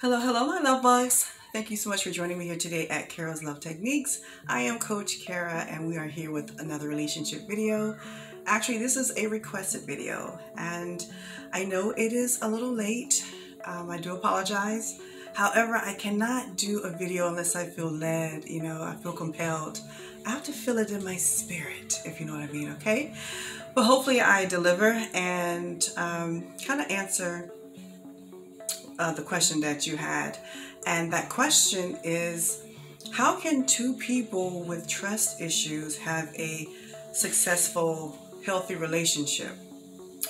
Hello, hello, my love bugs. Thank you so much for joining me here today at Kera's Love Techniques. I am Coach Kara and we are here with another relationship video. Actually, this is a requested video and I know it is a little late. Um, I do apologize. However, I cannot do a video unless I feel led, you know, I feel compelled. I have to feel it in my spirit, if you know what I mean, okay? But hopefully I deliver and um, kind of answer uh, the question that you had. And that question is how can two people with trust issues have a successful, healthy relationship?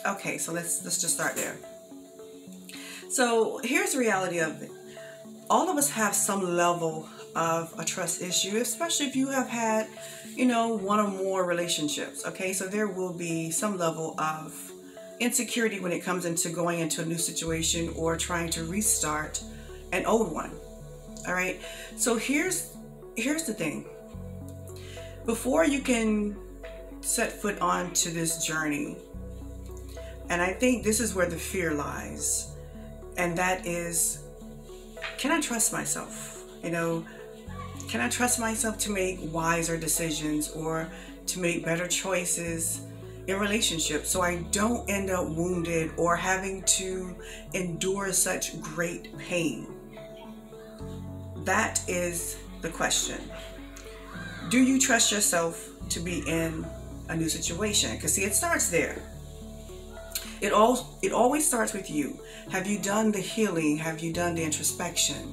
Okay, so let's let's just start there. So here's the reality of it. All of us have some level of a trust issue, especially if you have had, you know, one or more relationships. Okay, so there will be some level of insecurity when it comes into going into a new situation or trying to restart an old one. All right. So here's here's the thing. Before you can set foot onto this journey, and I think this is where the fear lies, and that is can I trust myself? You know, can I trust myself to make wiser decisions or to make better choices in relationships so I don't end up wounded or having to endure such great pain? That is the question. Do you trust yourself to be in a new situation? Because see, it starts there. It all it always starts with you. Have you done the healing? Have you done the introspection?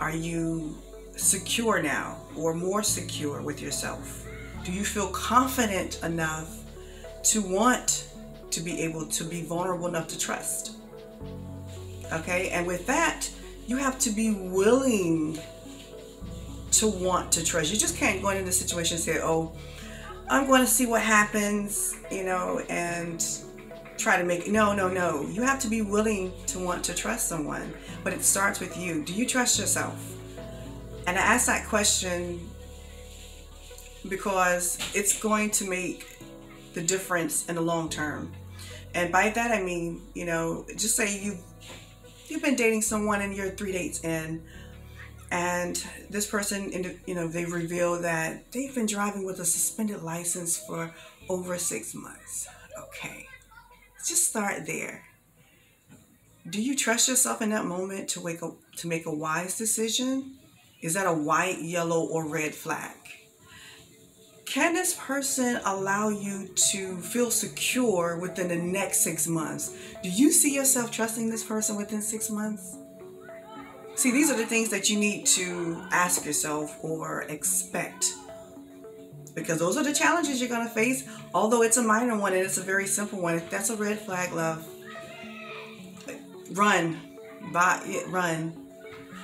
Are you secure now or more secure with yourself? Do you feel confident enough to want to be able to be vulnerable enough to trust. Okay, and with that, you have to be willing to want to trust. You just can't go into the situation and say, oh, I'm going to see what happens, you know, and try to make no no no you have to be willing to want to trust someone but it starts with you do you trust yourself and i ask that question because it's going to make the difference in the long term. And by that I mean, you know, just say you you've been dating someone and you're three dates in, and this person, you know, they reveal that they've been driving with a suspended license for over six months. Okay, just start there. Do you trust yourself in that moment to wake up to make a wise decision? Is that a white, yellow, or red flag? Can this person allow you to feel secure within the next six months? Do you see yourself trusting this person within six months? See, these are the things that you need to ask yourself or expect. Because those are the challenges you're going to face. Although it's a minor one and it's a very simple one. If that's a red flag, love, run. Buy, it, run.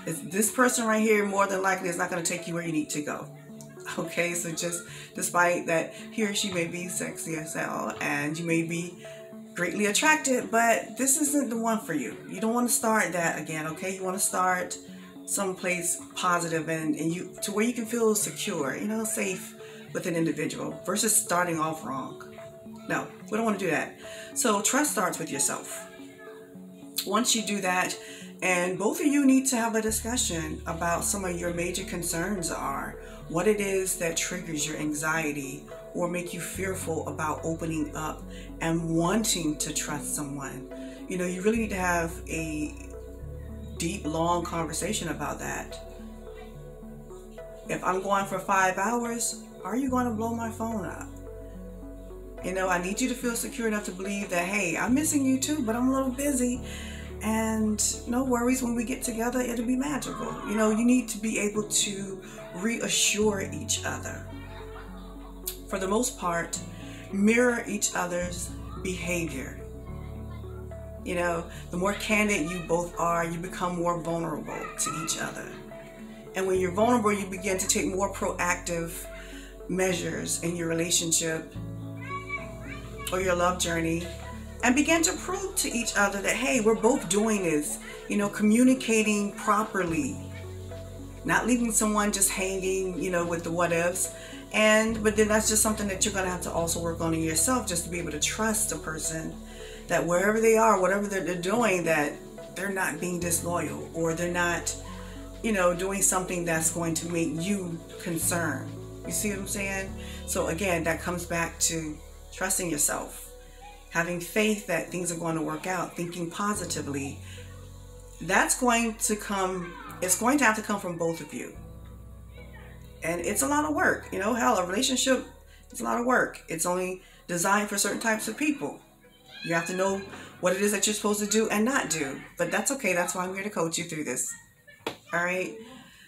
This person right here, more than likely, is not going to take you where you need to go. Okay, so just despite that he or she may be sexy as hell and you may be greatly attracted, but this isn't the one for you. You don't want to start that again, okay? You want to start someplace positive and, and you to where you can feel secure, you know, safe with an individual versus starting off wrong. No, we don't want to do that. So trust starts with yourself. Once you do that, and both of you need to have a discussion about some of your major concerns are what it is that triggers your anxiety or make you fearful about opening up and wanting to trust someone. You know, you really need to have a deep, long conversation about that. If I'm going for five hours, are you going to blow my phone up? You know, I need you to feel secure enough to believe that, hey, I'm missing you too, but I'm a little busy and no worries when we get together it'll be magical. You know you need to be able to reassure each other. For the most part mirror each other's behavior. You know the more candid you both are you become more vulnerable to each other. And when you're vulnerable you begin to take more proactive measures in your relationship or your love journey and begin to prove to each other that, hey, we're both doing this, you know, communicating properly, not leaving someone just hanging, you know, with the what ifs. And, but then that's just something that you're going to have to also work on in yourself just to be able to trust a person that wherever they are, whatever they're, they're doing, that they're not being disloyal or they're not, you know, doing something that's going to make you concerned. You see what I'm saying? So again, that comes back to trusting yourself, having faith that things are going to work out, thinking positively. That's going to come, it's going to have to come from both of you. And it's a lot of work. You know, hell, a relationship is a lot of work. It's only designed for certain types of people. You have to know what it is that you're supposed to do and not do. But that's okay. That's why I'm here to coach you through this. All right.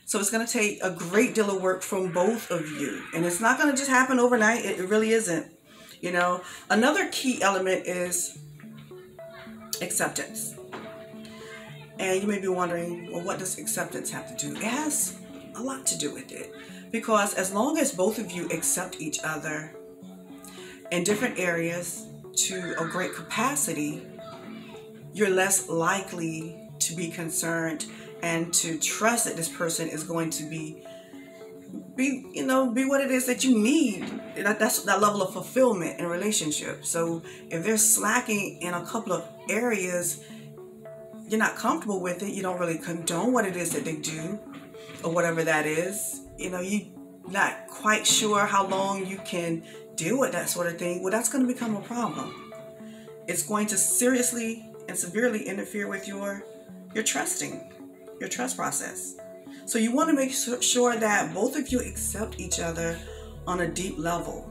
So it's going to take a great deal of work from both of you. And it's not going to just happen overnight. It really isn't. You know, another key element is acceptance. And you may be wondering, well, what does acceptance have to do? It has a lot to do with it. Because as long as both of you accept each other in different areas to a great capacity, you're less likely to be concerned and to trust that this person is going to be be you know be what it is that you need. That, that's that level of fulfillment in relationship so if they're slacking in a couple of areas you're not comfortable with it. You don't really condone what it is that they do or whatever that is. You know you not quite sure how long you can deal with that sort of thing. Well that's going to become a problem. It's going to seriously and severely interfere with your your trusting your trust process. So you want to make sure that both of you accept each other on a deep level.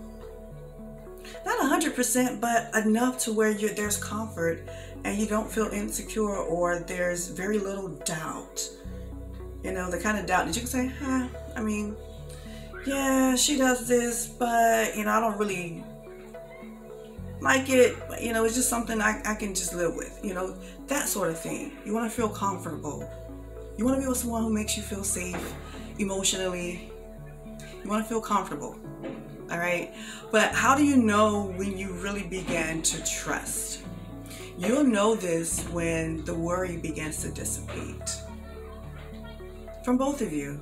Not 100%, but enough to where there's comfort and you don't feel insecure or there's very little doubt. You know, the kind of doubt that you can say, huh, I mean, yeah, she does this, but, you know, I don't really like it. You know, it's just something I, I can just live with, you know, that sort of thing. You want to feel comfortable. You want to be with someone who makes you feel safe emotionally. You want to feel comfortable. All right. But how do you know when you really begin to trust? You'll know this when the worry begins to dissipate from both of you.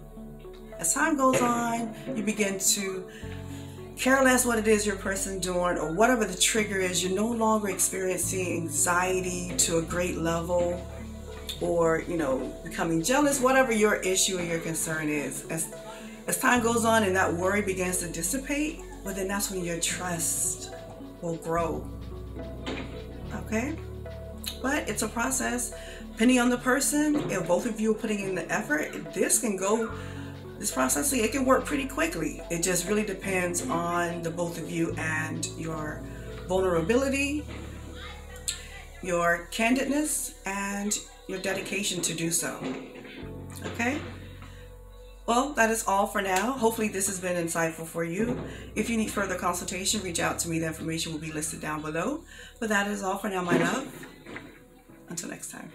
As time goes on, you begin to care less what it is your person doing or whatever the trigger is. You're no longer experiencing anxiety to a great level or you know becoming jealous whatever your issue or your concern is as as time goes on and that worry begins to dissipate well then that's when your trust will grow. Okay? But it's a process. Depending on the person if both of you are putting in the effort this can go this process it can work pretty quickly. It just really depends on the both of you and your vulnerability your candidness and your dedication to do so. Okay? Well, that is all for now. Hopefully, this has been insightful for you. If you need further consultation, reach out to me. The information will be listed down below. But that is all for now, my love. Until next time.